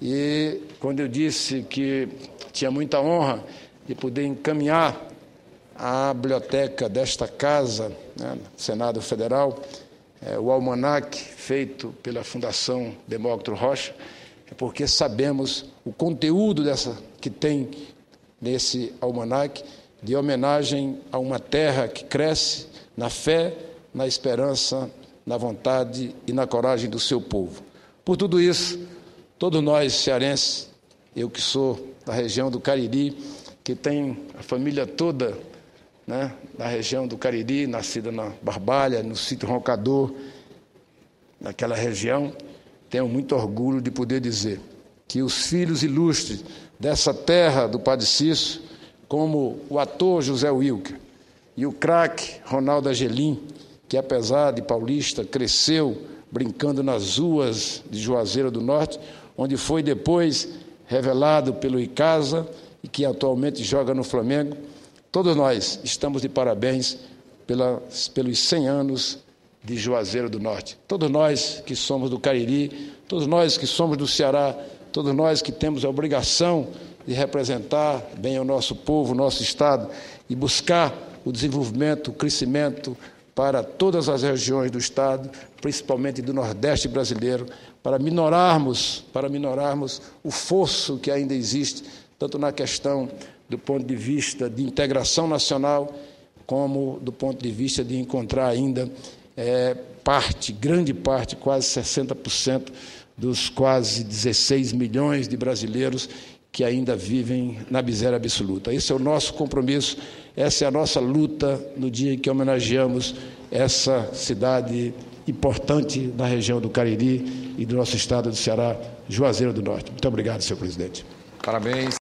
E quando eu disse que tinha muita honra de poder encaminhar à biblioteca desta casa, né, Senado Federal, é, o almanac feito pela Fundação Demócrito Rocha, é porque sabemos o conteúdo dessa que tem nesse almanac de homenagem a uma terra que cresce na fé, na esperança, na vontade e na coragem do seu povo. Por tudo isso, todos nós cearenses, eu que sou da região do Cariri, que tem a família toda né, da região do Cariri, nascida na Barbalha, no sítio Roncador, naquela região, tenho muito orgulho de poder dizer que os filhos ilustres dessa terra do Padre Cício, como o ator José Wilker e o craque Ronaldo Angelim, que apesar de paulista, cresceu brincando nas ruas de Juazeiro do Norte, onde foi depois revelado pelo Icasa e que atualmente joga no Flamengo. Todos nós estamos de parabéns pelas, pelos 100 anos de Juazeiro do Norte. Todos nós que somos do Cariri, todos nós que somos do Ceará, todos nós que temos a obrigação de representar bem o nosso povo, o nosso Estado e buscar o desenvolvimento, o crescimento para todas as regiões do Estado, principalmente do Nordeste brasileiro, para minorarmos, para minorarmos o fosso que ainda existe, tanto na questão do ponto de vista de integração nacional, como do ponto de vista de encontrar ainda é, parte, grande parte, quase 60% dos quase 16 milhões de brasileiros que ainda vivem na miséria absoluta. Esse é o nosso compromisso, essa é a nossa luta no dia em que homenageamos essa cidade importante da região do Cariri e do nosso estado do Ceará, Juazeiro do Norte. Muito obrigado, senhor presidente. Parabéns.